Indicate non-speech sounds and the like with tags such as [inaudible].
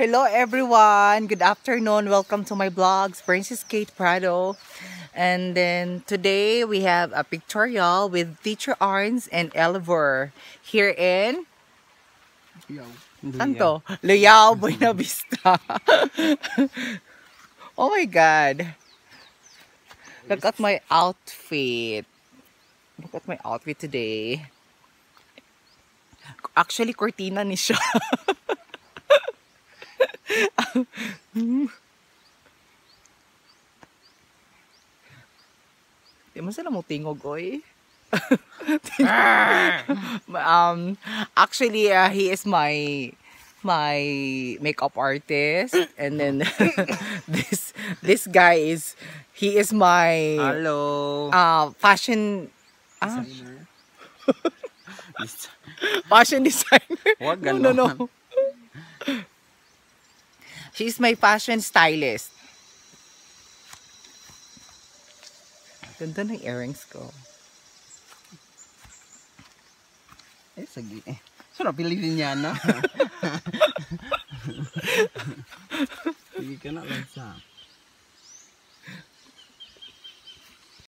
Hello everyone! Good afternoon. Welcome to my vlogs, Princess Kate Prado. And then today we have a pictorial with Teacher Arns and Elver here in Santo, Luyao, Buena Vista. [laughs] oh my god. Look at my outfit. Look at my outfit today. Actually, cortina ni siya. [laughs] Di man sila mo tingog, oy. um, actually, uh, he is my my makeup artist and then [laughs] this this guy is he is my Hello. uh fashion ah, [laughs] fashion designer. Wag no, no, no. [laughs] She's my fashion stylist. Ganda ng earrings ko. Eh, sige. Sarap pilitin niya, no? [laughs] sige ka na lang sa.